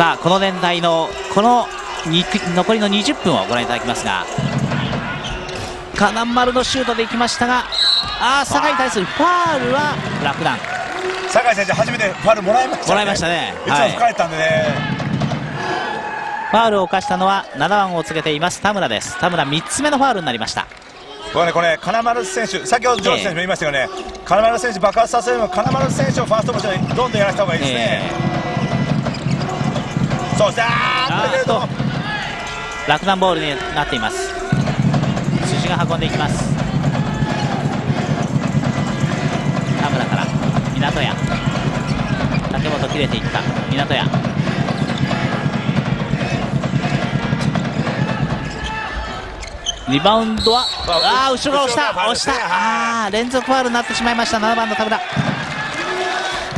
さあこの年代のこの残りの20分をご覧いただきますが金丸のシュートでいきましたがああ酒井に対するファールは落弾酒井選手初めてファールもらいましたね。もらいましたね。いつも吹かれたんでね、ファールを犯したのは7番をつけています田村です。田村3つ目のファールになりました。これねこれ金丸選手先ほどジョージ選手も言いましたよね、えー、金丸選手爆発させるの金丸選手をファーストポジションにどんどんやらせた方がいいですね、えー、そうですあーと。落弾ボールになっています。筋が運んでいきます。田村から。港屋。竹本切れていった。港屋。リバウンドは？ああ後ろが押した。押した。ああ連続ファールになってしまいました。7番の田村。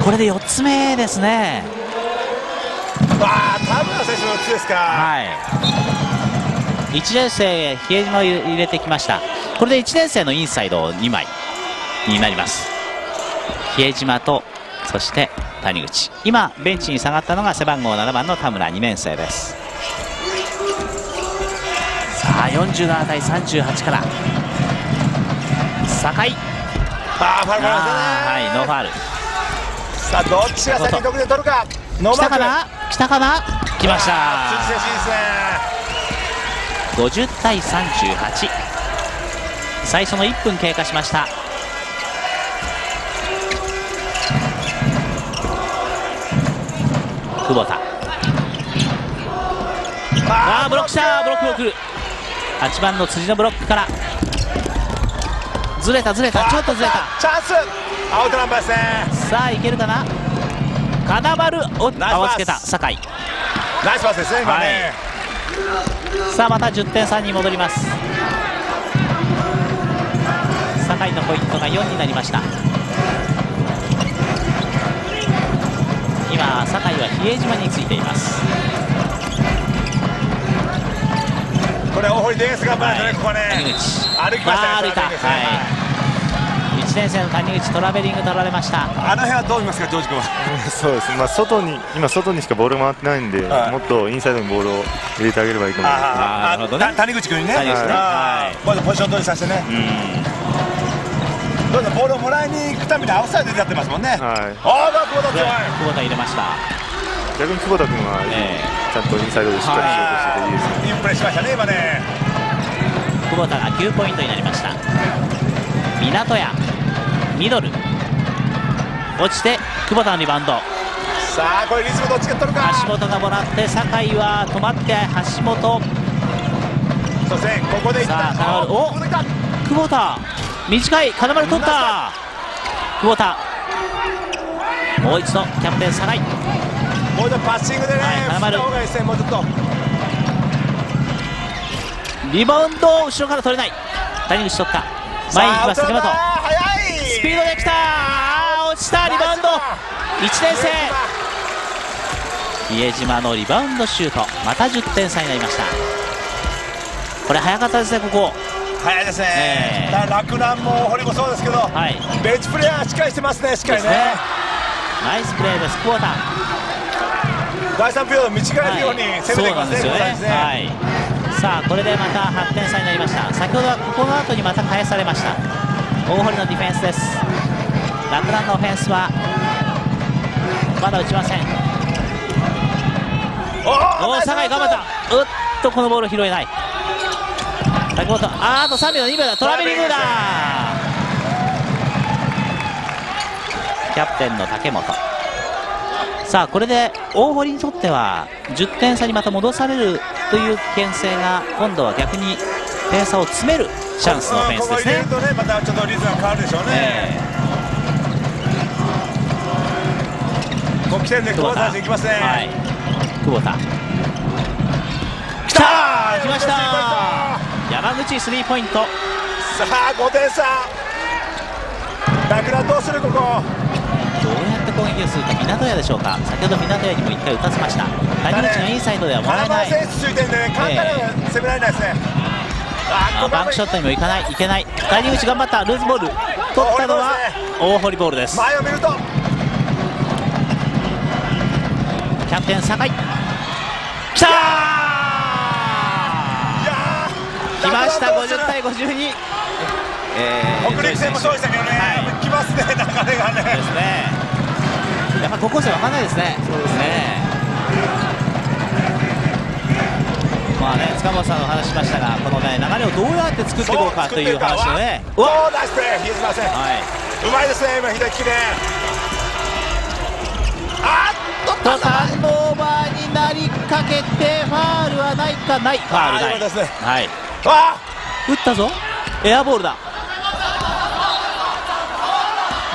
これで4つ目ですねわあ田村選手の4つですか。はい。1年生比江島を入れてきました。これで1年生のインサイド2枚になります。比江島とそして谷口。今ベンチに下がったのが背番号7番の田村2年生です。さあ47対38から。酒井。ファウルはいノーファール。さあどっちが先に得点取るか来たかな？来たかな？来ました。辻選手いいです。ね50対38最初の1分経過しました。久保田。ああブロック。したブロックブロック8番の辻のブロックから。ずれたずれた。ちょっとずれた。チャンス。アウトナンバーですね。さあいけるかな？金丸を合つけた酒井。ナイスパスですね今ね、はい、さあまた10点差に戻ります。酒井のポイントが4になりました。今酒井は比江島についています。これ大堀ディフェンス頑張らない。とね、ここね。歩きましたね、歩いた、はい、1年生の谷口トラベリング取られました。あの辺はどう見ますかジョージ君は？そうです。まあ外に今外にしかボールが回ってないんで、はい、もっとインサイドにボールを入れてあげればいいと思います。あなるほどね。谷口君にね？谷口ね、はい、まずポジション取りさせてね。どうぞボールをもらいに行くためにアウトサイドでやってますもんね。はい。ああ久保田強い久保田入れました。逆に久保田君は、ね、ちゃんとインサイドでしっかりしようとしてていいですねい。いプレーしましたね今ね。久保田が9ポイントになりました。港屋ミドル。落ちて久保田のリバウンド。さあこれリズムどっちが取るか？橋本がもらって酒井は止まって橋本。そしてここでさあ金丸お久保田。短い金丸取った。久保田。もう一度キャプテン酒井。もう一度パッシングでね、はい、金丸。もうちょっと。リバウンド後ろから取れない。谷口取った前に行きます杉本。スピードできた。落ちた。リバウンド。1年生。比江島のリバウンドシュート。また10点差になりました。これ早かったですねここ。早いですね、え。ー、洛南も堀もそうですけど、はい、ベンチプレーヤーしっかりしてますねしっかりね、ね、ナイスプレーです。クォーター第3ピリオド短いように攻めていきますね、はい、そうなんですよね、はい。さあこれでまた8点差になりました。先ほどはここの後にまた返されました大堀のディフェンスです。洛南のオフェンスはまだ打ちません。おお酒井頑張った。うっとこのボール拾えない。先ほどああと3秒2秒だ。トラベリングだ。キャプテンの竹本。さあこれで大堀にとっては10点差にまた戻されるという危険性が今度は逆に点差を詰めるチャンスのオフェンスですね。ここねまたちょっとリズムが変わるでしょうね。えー、ここ来てるんで久保田選手いきますね。はい、久保田。来た来ました。山口スリーポイント。さあ5点差。ラクラどうするここ？どうやって攻撃をするか港屋でしょうか。先ほど港屋にも1回打たせました。谷口のインサイドではもらえない。選手ついてるんでね簡単に攻められないですね、あバンクショットにもいかないいけない。谷口頑張ったルーズボール。取ったのは大堀ボールです。前を見ると。キャプテン酒井。きたー来ました50対52えー、北陸戦もそうでしたけどね、はい、来ますね、流れがね。ですね。やっぱ高校生わかんないですね。そうですね。まあね、塚本さんの話しましたが、このね流れをどうやって作っていこうかという話をね。おお、ナイスプレー、比江島選手。はい。うまいですね、今左利きで。あっと、ターンオーバーになりかけて、ファールはないかない。ファールない。ですね。はい。あ打ったぞ。エアボールだ。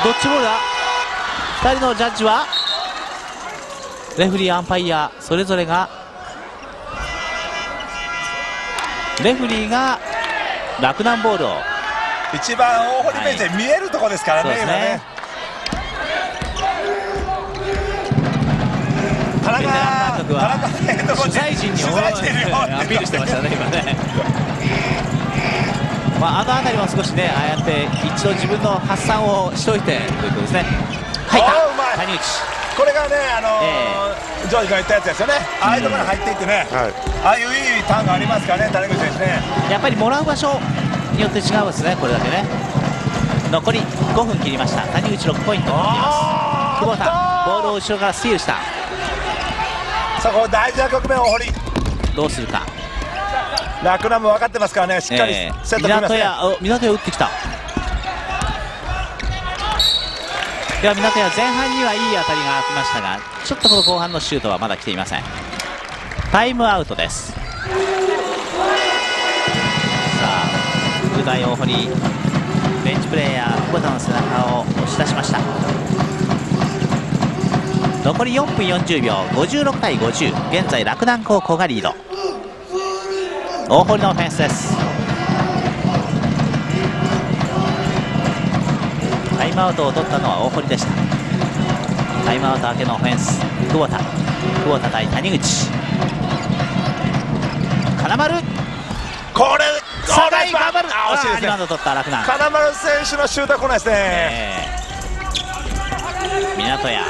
どっちボールだ？2人のジャッジは？レフリー、アンパイアそれぞれがレフリーが洛南ボールを。一番大堀ベンチで見えるところですからね、はい、今ね。田中監督は取材陣にアピールしてましたね、今ね。まあ、あの辺りも少しねああやって一度自分の発散をしといてということですね。入った。谷口。これがね、あのーえー、ジョージが言ったやつですよね、ああいうところに入っていってね、はい、ああいういいターンがありますからね、谷口選手ね。やっぱりもらう場所によって違うんですね、これだけね。残り5分切りました、谷口6ポイント。久保田、ボールを後ろからスティールした。さあ、この大事な局面を堀。どうするか。ラクラム分かってますからねしっかりセット港屋港屋打ってきたでは港屋前半にはいい当たりが来ましたがちょっとこの後半のシュートはまだ来ていませんタイムアウトですさあ舞台大堀ベンチプレーヤー久保田の背中を押し出しました残り4分40秒56対50現在洛南高校がリード。大堀のオフェンスです。タイムアウトを取ったのは大堀でした。タイムアウト明けのオフェンス。久保田。久保田対谷口。金丸。あ惜しいですね。取った楽な金丸選手のシュートは来ないですね、え。ー、港屋。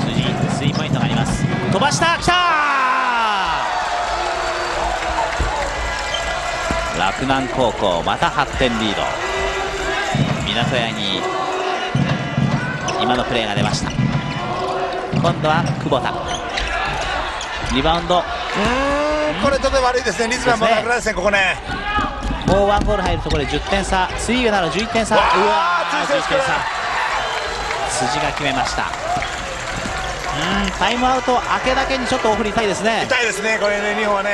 辻スリーポイントがあります。飛ばした来た洛南高校また8点リード。港屋に今のプレーが出ました。今度は久保田。リバウンド。うんこれちょっと悪いですね。リズムはもうなくですねここね。もうワンゴール入るところで10点差スイーなら11点差うわー11点差。辻が決めました。うんタイムアウト明けだけにちょっとオフに痛いですね。痛いですねこれね日本はね。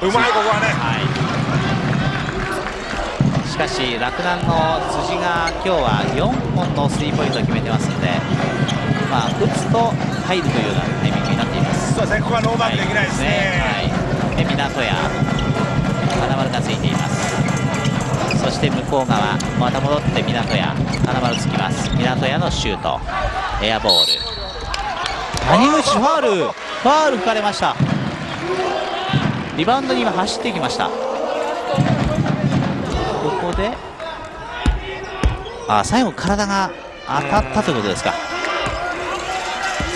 うまいここはね、はい、しかし洛南の辻が今日は4本のスリーポイントを決めてますのでまあ打つと入るというようなタイミングになっています。そうですねここはノーバークできないですね、はい、で港や金丸がついています。そして向こう側また戻って港屋金丸つきます。港屋のシュート。エアボール。谷口ファール。ファール吹かれました。リバウンドに今走っていきました。ここであ最後体が当たったということですか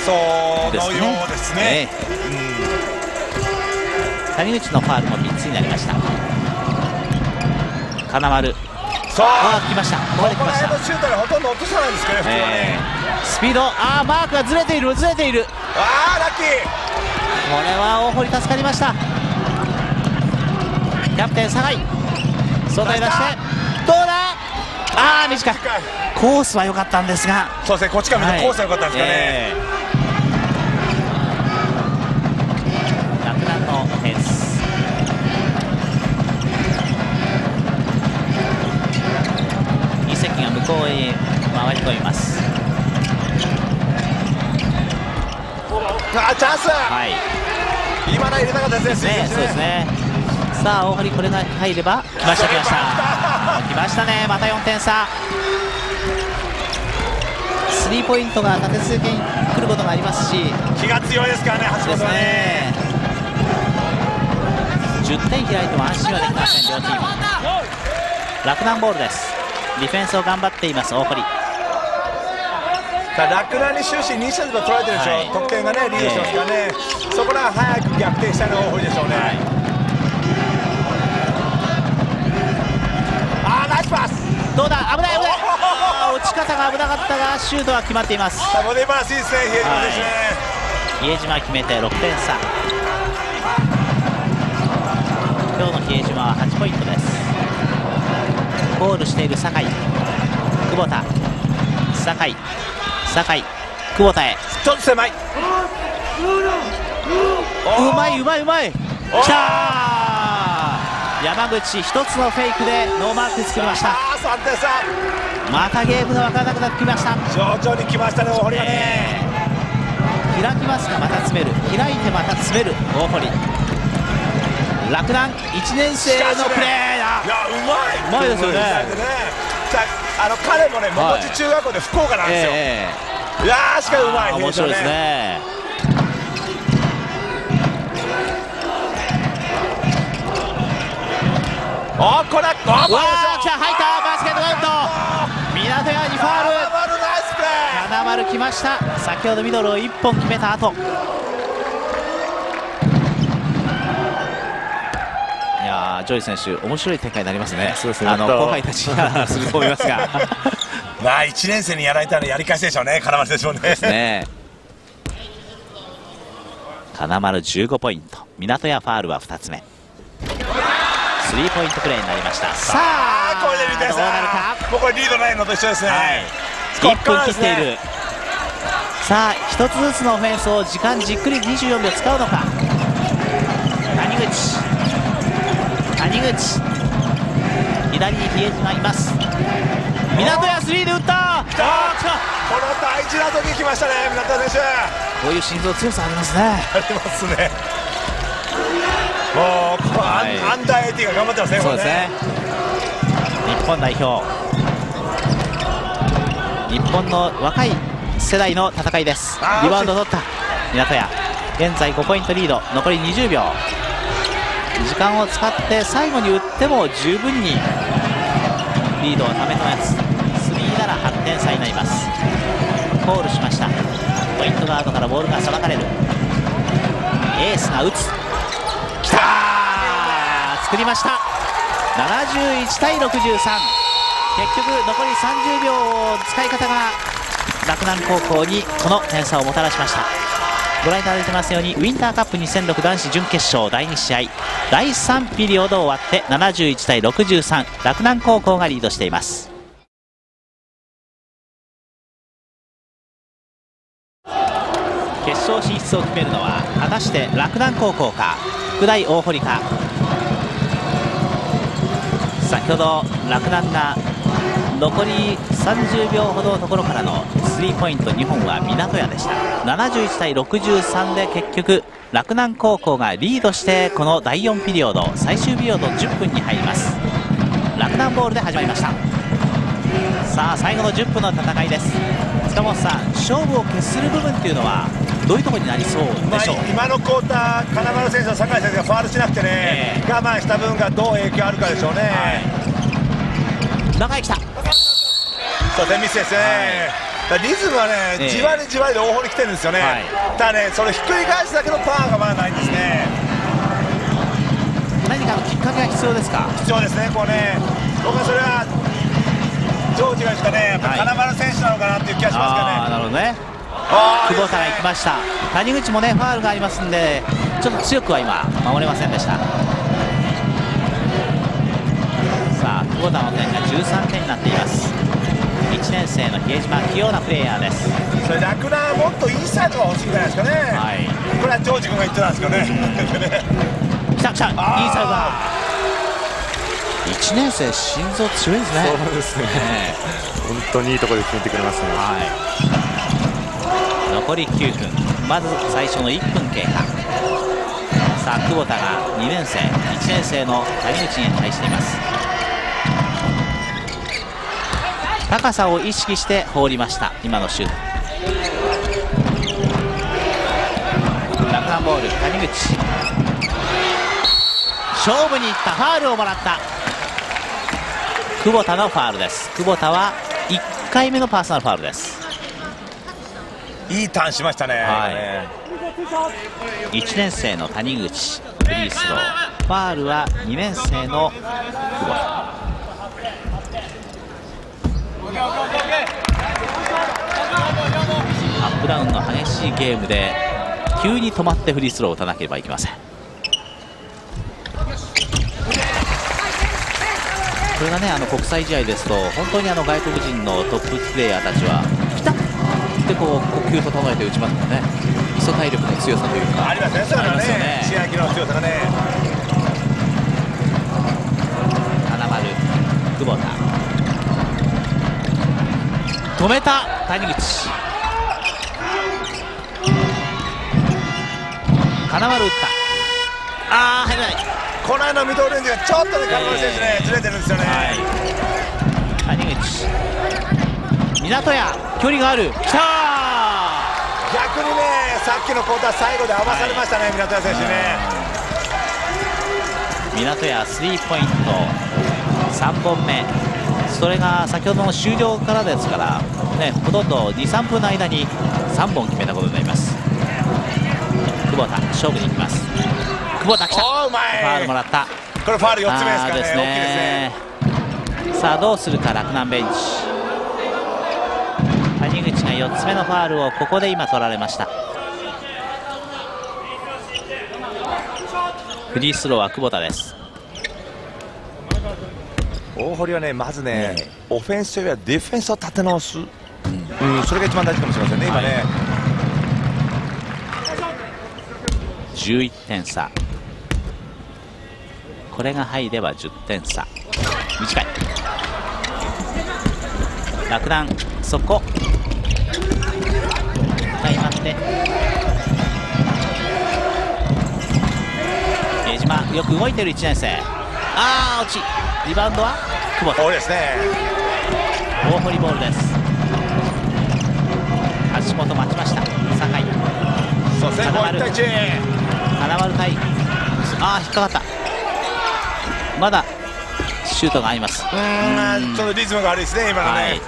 そうのようですね、谷口のファールも3つになりました。金丸。さあ来ました。ここで来ました。シュートがほとんど落とさないですけど、ね、えー、スピード。ああマークがずれているずれている。ああラッキー。これは大堀助かりました。キャプテン酒井。外へ出してどうだ？ああ短い。コースは良かったんですが。そうですねこっちから見るとコースは良かったんですかね、えー入れたかったですね。ねそうですね。さあ大堀これが入れば来ました来ました。来ましたね。また4点差。スリーポイントが立て続けに来ることがありますし。気が強いですからね橋本はね。10点開いても安心はできません両チーム。洛南ボールです。ディフェンスを頑張っています大堀さあ洛南に終始2セット取られてるでしょ、はい。得点がねリードしてますからね、そこら早く逆転したいのが大堀でしょうね、あーナイスパス。どうだ？危ない危ない。落ち方が危なかったがシュートは決まっています。さあボディバランスいいですね。比江島ですね、比江島決めて6点差。今日の比江島は8ポイントです。ゴールしている酒井。久保田。酒井酒井久保田へ。ちょっと狭い。うまいうまいうまい。きたー。山口一つのフェイクでノーマーク作りました。あー3点差またゲームが分からなくなってきました。徐々に来ましたね大堀。がね、えー開きますがまた詰める。開いてまた詰める大堀。洛南1年生のプレーだ。いやうまい。うまいですよね。さああの彼もねはい。元地中学校で福岡なんですよ、えいやーしかもうまいあー面白いですね。あこれあうわこれー来た入ったバスケットカウント。港屋にファール。金丸ナイスプレー。金丸来ました。先ほどミドルを1本決めた後いやージョイ選手面白い展開になりますね。そうですね。あの後輩たちが すると思いますが。まあ1年生にやられたらやり返しでしょうね金丸選手もね。ね。金丸15ポイント。港屋ファールは2つ目。スリーポイントプレーになりました。さあこれで見てどうなるか？もうこれリードないのと一緒ですね、はい。こ1分切っている。さあ1つずつのオフェンスを時間じっくり24秒使うのか谷口谷口。左に比江島います。港屋スリーで打った。あー来た。この大事な時来ましたね港選手。こういう心臓強さありますね。ありますね。もうこのアン,、はい。アンダー80が頑張ってますねそうですね。日本代表。日本の若い世代の戦いです。リバウンド取った港屋。現在5ポイントリード。残り20秒時間を使って最後に打っても十分にリードをためたやつ3なら8点差になります。コールしました。ポイントガードからボールがさばかれる。エースが打つ。きたー！作りました。71対63結局残り30秒を使い方が洛南高校にこの点差をもたらしました。ご覧いただいてますようにウィンターカップ2006男子準決勝。第2試合。第3ピリオド終わって71対63洛南高校がリードしています。決勝進出を決めるのは果たして洛南高校か福大大堀か。先ほど洛南が残り30秒ほどのところからのスリーポイント2本は港屋でした。71対63で結局洛南高校がリードしてこの第4ピリオド最終ピリオド10分に入ります。洛南ボールで始まりました。さあ最後の10分の戦いです。塚本さん勝負を決する部分っていうのはどういうところになりそうまあでしょう、今のクォーター金丸選手と酒井選手がファールしなくてね、え我慢した分がどう影響あるかでしょうね、中井来たそう点ミスですね、だからリズムはね、ええ。じわりじわりで大堀来てるんですよね、はい。ただね、それひっくり返すだけのパワーがまだないんですね、何かのきっかけが必要ですか？必要ですね、こうね、僕はそれは、ジョージがですかね、やっぱはい。金丸選手なのかなっていう気がしますけどね、なるほどね。久保田が行きました。谷口もねファールがありますんでちょっと強くは今守れませんでした。さあ久保田の点が13点になっています1年生の比江島器用なプレイヤーです。それ、楽なもっとインサイドが欲しいんじゃないですかね、はい。これはジョージ君が言ってたんですけどね。来た来た。インサイドだ。1年生心臓強いですね。そうですね。え本当にいいところで決めてくれますね。えはい。残り9分。まず最初の1分経過。さあ久保田が2年生1年生の谷口に対しています高さを意識して放りました今のシュート。洛南ボール谷口。勝負にいったファールをもらった。久保田のファールです。久保田は1回目のパーソナルファールです。いいターンしましたね、はい、1年生の谷口フリースロー。ファールは2年生の久保田アップダウンの激しいゲームで急に止まってフリースローを打たなければいけません。これがねあの国際試合ですと本当にあの外国人のトッププレーヤーたちはピタッてこう呼吸整えて打ちますもんね。基礎体力の強さというか。ありますね。それはねね。試合機の強さがね。金丸久保田止めた谷口。金丸打った。ああ入らない。この間のミドルレンジがちょっとね金丸選手ねずれてるんですよね、谷口。港屋距離がある。きた逆にねさっきのクォーター最後で合わされましたね、港谷選手ね、港屋スリーポイント。3本目それが先ほどの終了からですから、ね、ほとんど23分の間に3本決めたことになります。久保田勝負に行きます。久保田来た。おーうまい。ファールもらった。これファール4つ目ですからね。あーです大きいですね。さあどうするか洛南ベンチ。谷口が4つ目のファールをここで今取られました。フリースローは久保田です大堀はねまずねね。オフェンスよりはディフェンスを立て直す、うんそれが一番大事かもしれませんね、今ね、11点差。これが入れば10点差。短い。洛南そこはい待って江島よく動いてる1年生。ああ落ちリバウンドは？久保田。ですね、大堀ボールです。橋本待ちました。酒井。そうですね、金丸。5対1、金丸対ああ引っかかった。まだシュートがあります。うーん、ちょっとリズムが悪いですね、今のはい。ね、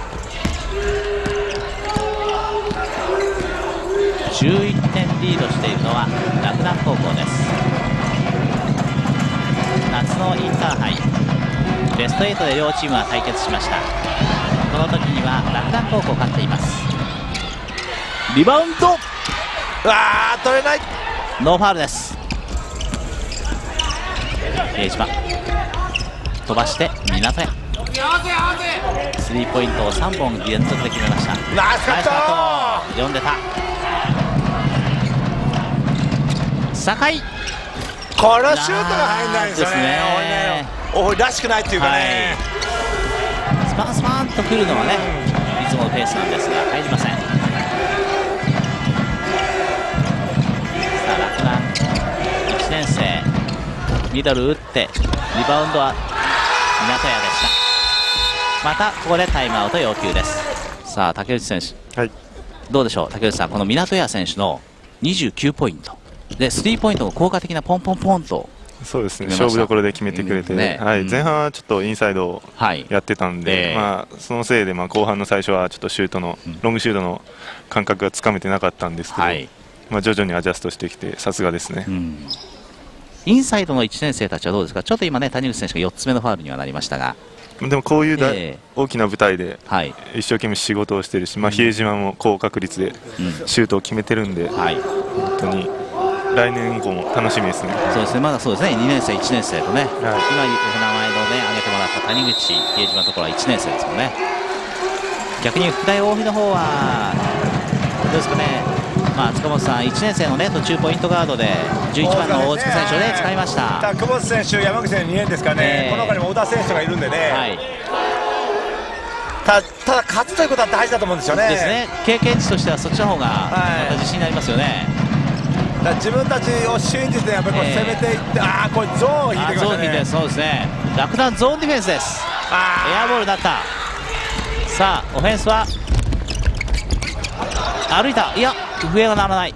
11点リードしているのは洛南高校です。夏のインターハイベスト8で両チームは対決しました。この時には洛南高校勝っています。リバウンド。うわー、取れない、ノーファールです。比江島。飛ばして港へ。スリーポイントを3本連続で決めました。ナイスカット。読んでた。酒井このシュートが入んないんですよね、ですね。大堀らしくないっていうかね、スパンスパンと来るのはねいつものペースなんですが入りません。さあ洛南1年生。ミドル打ってリバウンドは港屋でした。またここでタイムアウト要求です。さあ竹内選手。はい。どうでしょう？竹内さんこの港屋選手の29ポイントでスリーポイントが効果的なポンポンポンとそうですね。勝負どころで決めてくれて、うん。ね。はい。うん。前半はちょっとインサイドをはい。やってたんで、ええ。まあ、そのせいでまあ後半の最初はちょっとシュートの、うん。ロングシュートの感覚がつかめてなかったんですけど、はい。まあ、徐々にアジャストしてきてさすがですね、うん。インサイドの1年生たちはどうですか、ちょっと今ね、谷口選手が4つ目のファウルにはなりましたが、でもこういうだ、ええ。大きな舞台ではい、一生懸命仕事をしてるし、まあ、比江島も高確率でうん。シュートを決めてるんで、はい、本当に来年以降も楽しみですね。そうですね、まだそうですね、2年生、1年生とね、はい。今、お名前のね、挙げてもらった谷口、比江島のところは1年生ですもんね。逆に福大大見の方は、どうですかね、まあ、塚本さん、1年生のね、途中ポイントガードで、11番の大塚選手をね、使いました。ただ久保田選手、山口選手2年ですからね、ええ。この他にも小田選手がいるんでね、はい、たただ勝つということは大事だと思うんですよね。ですね、経験値としてはそっちの方がまた自信になりますよね。だから自分たちを信じてやっぱりこうええ。攻めていって、ああこれゾーンを引いてきましたね。あゾーン引いて。そうですね。洛南ゾーンディフェンスです。エあアボールだった。さあオフェンスは？歩いた。いや笛が鳴らない。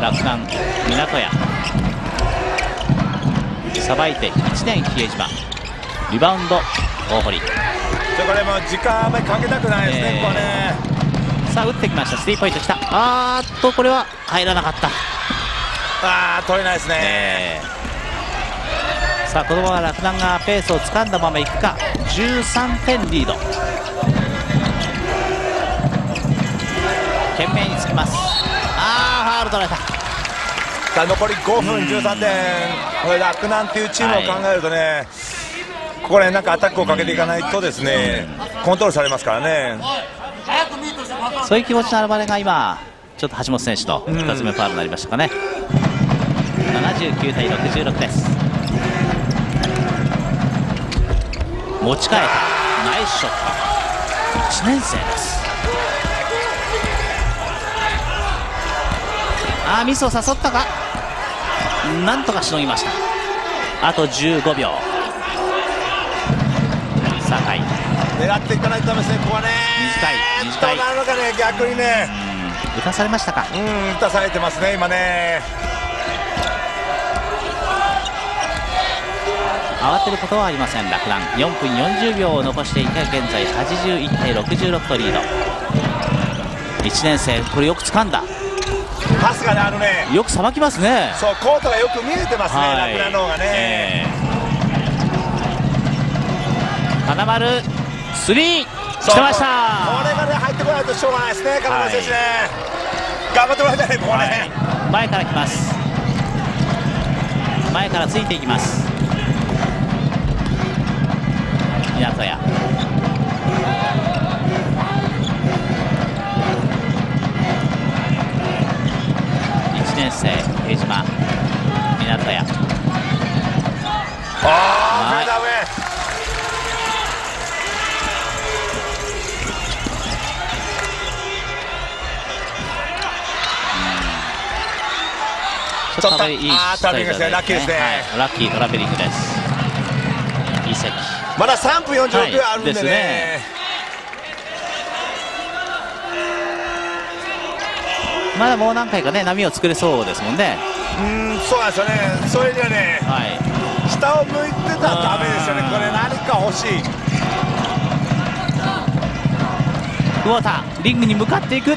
洛南港屋。さばいて1年比江島。リバウンド大堀これも時間あんまりかけたくないですね、えー。ここはね。さあ打ってきました。スリーポイントきた。あーっとこれは入らなかった。あー取れないですね、え。ーさあこのまま洛南がペースを掴んだままいくか。13点リード。懸命につきます。あーファウル取られた。さあ残り5分13点。これ洛南っていうチームを考えるとね、ここでなんかアタックをかけていかないとですね、コントロールされますからね。そういう気持ちの表れが今ちょっと橋本選手の2つ目ファウルになりましたかね、79対66です。持ち替えた。ナイスショット。1年生です。あーミスを誘ったか。なんとかしのぎました。あと15秒狙っていかないとダメですねここはね。短い短い。どうなるのかね逆にね。打たされましたか。うん打たされてますね今ね。慌てることはありません。洛南4分40秒を残していて現在81対66とリード。1年生これよく掴んだ。パスがねあのね。よくさばきますね。そうコートがよく見えてますね、洛南の方がね、ええ金丸スリー来てました。これがね入ってこないとしょうがないですね金丸選手ね、頑張ってもらいたいねここね、はい。前から来ます。前からついていきます。港屋1年生江島。港屋ああはいちょっとあートラベリングですね。ラッキーですね。はい、ラッキートラベリングです。いい席まだ3分46秒あるんでね,、はいですね。まだもう何回かね波を作れそうですもんね。うんそうなんですよね。それにはねはい。下を向いてたらダメですよね。これ何か欲しい。久保田リングに向かっていく。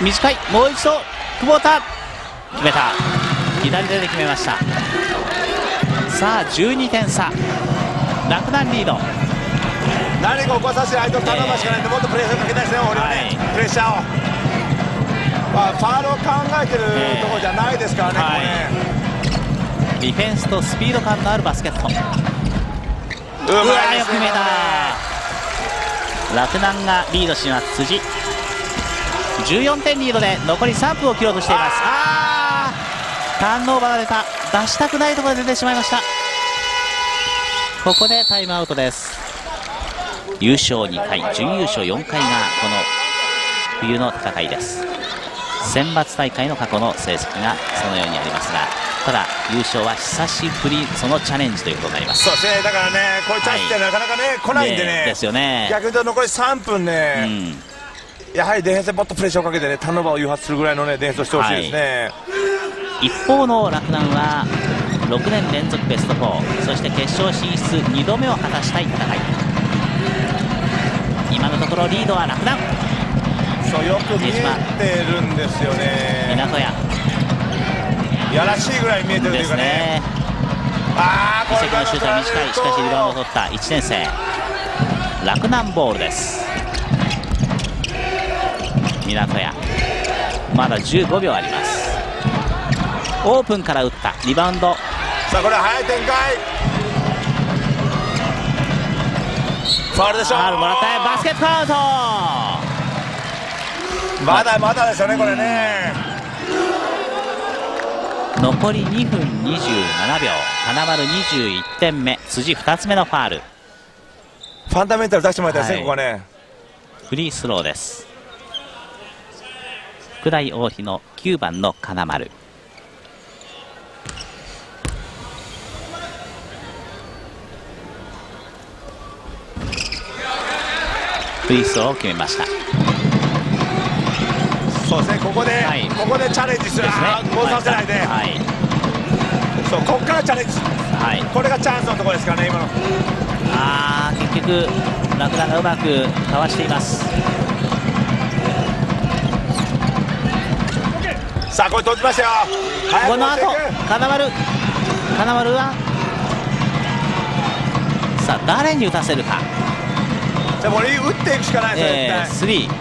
短い。もう一度。久保田。決めた左手で決めました。さあ12点差。洛南リード。何か起こさせて相手を頼むしかないんでもっとプレッシャーかけたいですね俺はね、はい。プレッシャーを、まあ、ファールを考えてるところじゃないですからね、はい。こディフェンスとスピード感のあるバスケット。うわねよく決めた。洛南がリードします。辻。14点リードで残り3分を切ろうとしています。あーターンオーバーが出た。出したくないところで出てしまいました。ここでタイムアウトです。優勝2回準優勝4回がこの冬の戦いです。選抜大会の過去の成績がそのようにありますがただ優勝は久しぶりそのチャレンジということになります。そうですね。だからねこういうチャンスってなかなかね、来ないんでね。ですよね。逆に言うと残り3分うね、ん。やはりディフェンスでもっとプレッシャーをかけてねターンオーバーを誘発するぐらいのねディフェンスをしてほしいですね、一方の洛南は6年連続ベスト4そして決勝進出2度目を果たしたい戦い。今のところリードは洛南。そうよく見えてるんですよね。港屋やらしいぐらい見えてるといですうかね。ねああこれのシュートは短い。しかしリバウンドを取った1年生。洛南ボールです。港屋まだ15秒ありますオープンから打ったリバウンド。さあこれは早い展開。ファールでしょファウルもらったバスケットアウト。まだまだですよねこれね。残り2分27秒。花丸21点目。辻2つ目のファール。ファンダメンタル出してもらいたいですね、はい。ここはね。フリースローです。福大王妃の9番の金丸フリースローを決めました。そうですねここで、はい。ここでチャレンジする、ですね。あーもうさせないで、はい。そうここからチャレンジ。はい。これがチャンスのところですからね今の。あー結局ラクダがうまくかわしています。さあこれ閉じましたよこの後金丸金丸はさあ誰に打たせるかじゃあもう打っていくしかないですよ、えー、絶スリー。対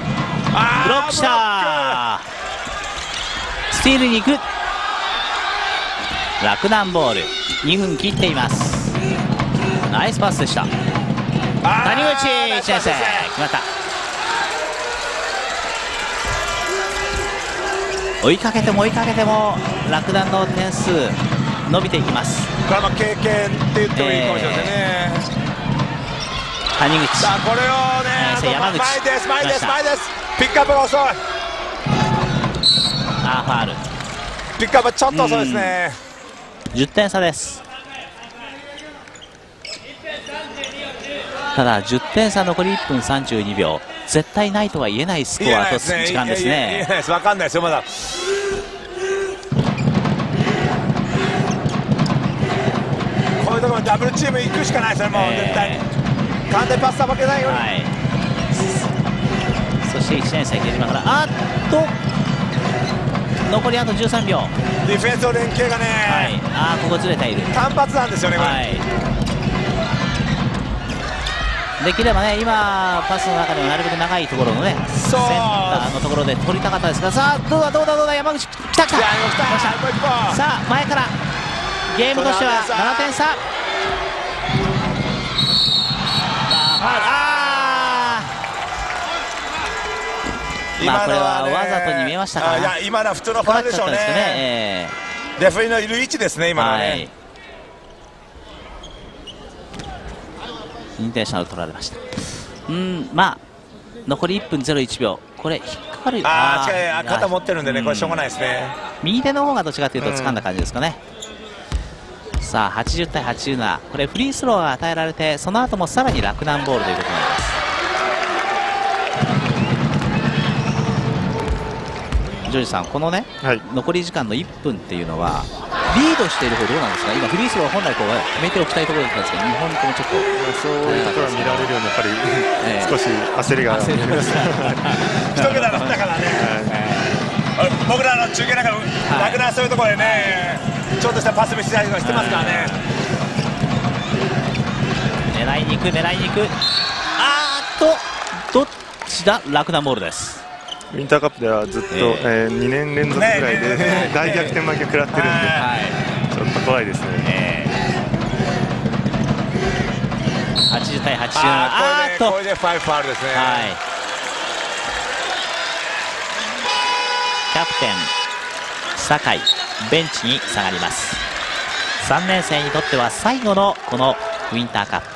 あーブロックしたスティールに行く。洛南ボール。2分切っています。ナイスパスでした。谷口ナイ1年生。決まった。追いかけても追いかけても洛南の点数伸びていきます。これ経験って言ってもいいかもしれませんね、谷口。さあこれをね山口。前です前です前です。ピックアップが遅い。あーファール。ピックアップはちょっと遅いですね。10点差です。ただ10点差残り1分32秒。絶対ないとは言えないスコアと時間ですね。分かんないですよまだ。こういうところダブルチーム行くしかないですよもう絶対。にえ簡単にパスさばけないように、はい。そして1年生木島からあっと。残りあと13秒。はディフェンスの連携がね、い。あーここずれている単発なんですよねこれ、はい。できればね今パスの中でもなるべく長いところのねセンターのところで取りたかったですがさあどうだどうだどうだ山口来た来た。来た。さあ前から。ゲームとしては7点差あーまあこれはわざとに見えましたかあいらや今のは普通のファウルでしょうね。ね、えレフェリーのいる位置ですねー今のはね、はい。認定者を取られました。うんまあ残り1分01秒。これ引っかかるああ違う肩持ってるんでね、これしょうがないですね。右手の方がどっちかというと掴んだ感じですかね、さあ80対87これフリースローが与えられてその後もさらに洛南ボールということになります。ジョージさんこのねはい。残り時間の1分っていうのはリードしている方どうなんですか？今フリースローは本来こう決めておきたいところだったんですけど日本ともちょっとそういうところが見られるようにやっぱり、ええ。少し焦りが焦りました一桁だったからね、あれ僕らの中継なんか、楽なそういうところでねちょっとしたパスミスしたりとかしてますからね、狙いに行く狙いに行く。あーっとどっちだ？楽なボールです。ウィンターカップではずっと、ええ。ー2年連続ぐらいで、大逆転負け食らってるんで、はい。ちょっと怖いですね。えー80対87あーあーっと。これでこれでファイブファウルですね、はい。キャプテン酒井ベンチに下がります。3年生にとっては最後のこのウィンターカップ。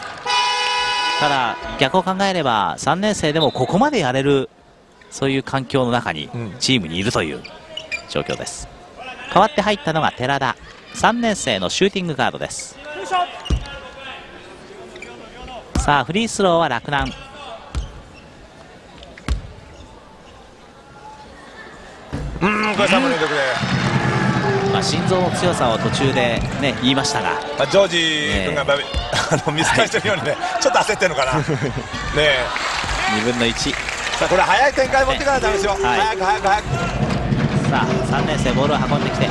ただ逆を考えれば3年生でもここまでやれるそういう環境の中にうん。チームにいるという状況です。代わって入ったのが寺田。3年生のシューティングガードです。さあフリースローは洛南。うんこれ3分連続で、まあ、心臓の強さを途中で、ね、言いましたが、まあ、ジョージ君が、あの見透かしてるようにね、ちょっと焦ってるのかな。ねえ。2分の1、さあこれ早い展開持っていかないとダメですよ、はい。早く早く早く。さあ3年生、ボールを運んできて、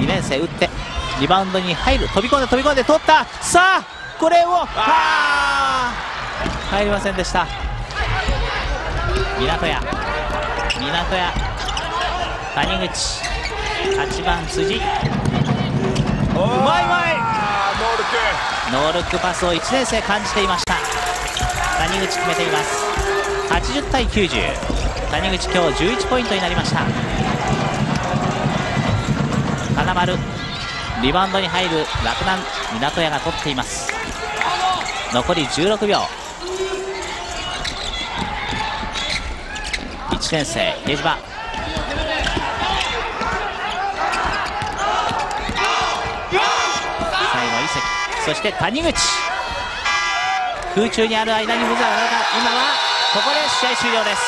2年生、打って、リバウンドに入る、飛び込んで、飛び込んで、取った、さあ、これを、あー。入りませんでした、港屋、港屋、谷口、8番、辻、うまいうまい。ノールック。ノールックパスを1年生感じていました。谷口決めています。80対90谷口今日11ポイントになりました。金丸。リバウンドに入る洛南。港屋が取っています。残り16秒。1年生比江島最後伊関そして谷口。空中にある間にブザーが鳴るか今はここで試合終了です。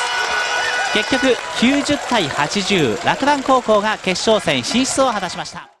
結局90対80洛南高校が決勝戦進出を果たしました。